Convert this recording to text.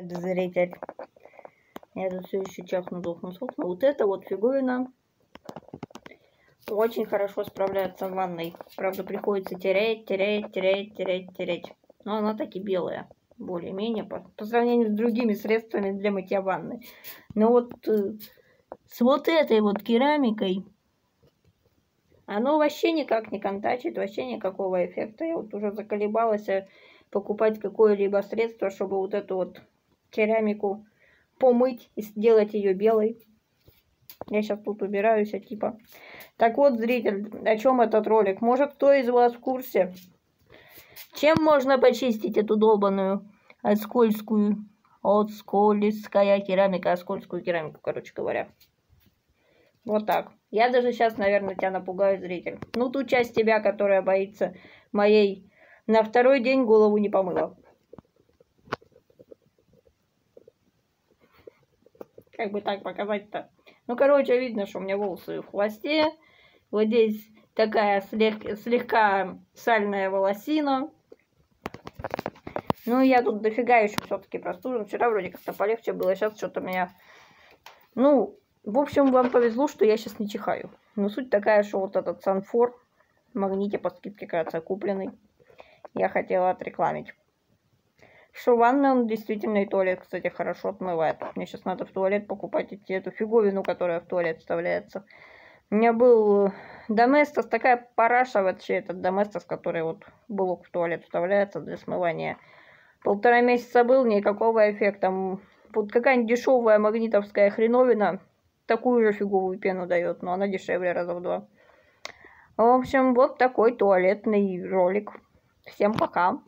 Зритель. Я тут все еще чахну, дохну, сохну. Вот это вот фигурина очень хорошо справляется в ванной. Правда, приходится тереть, тереть, тереть, тереть, тереть. Но она таки белая. Более-менее по, по сравнению с другими средствами для мытья ванны. Но вот э, с вот этой вот керамикой оно вообще никак не контачит, вообще никакого эффекта. Я вот уже заколебалась э, покупать какое-либо средство, чтобы вот эту вот керамику помыть и сделать ее белой. Я сейчас тут убираюсь, а типа. Так вот, зритель, о чем этот ролик? Может, кто из вас в курсе? Чем можно почистить эту долбанную скользкую, от скользкая керамика, скользкую керамику, короче говоря. Вот так. Я даже сейчас, наверное, тебя напугаю, зритель. Ну, ту часть тебя, которая боится моей на второй день голову не помыла. Как бы так показать-то? Ну, короче, видно, что у меня волосы в хвосте. Вот здесь такая слег... слегка сальная волосина. Ну, я тут дофига еще все-таки простужен. Вчера вроде как-то полегче было, сейчас что-то меня... Ну, в общем, вам повезло, что я сейчас не чихаю. Но суть такая, что вот этот Санфор в магните по скидке, кажется, купленный. Я хотела отрекламить. Что ванна, он действительно и туалет, кстати, хорошо отмывает. Мне сейчас надо в туалет покупать идти эту фиговину, которая в туалет вставляется. У меня был Доместос, такая параша вообще, этот Доместос, который вот блок в туалет вставляется для смывания. Полтора месяца был, никакого эффекта. Вот какая-нибудь дешевая магнитовская хреновина такую же фиговую пену дает, но она дешевле раза в два. В общем, вот такой туалетный ролик. Всем пока.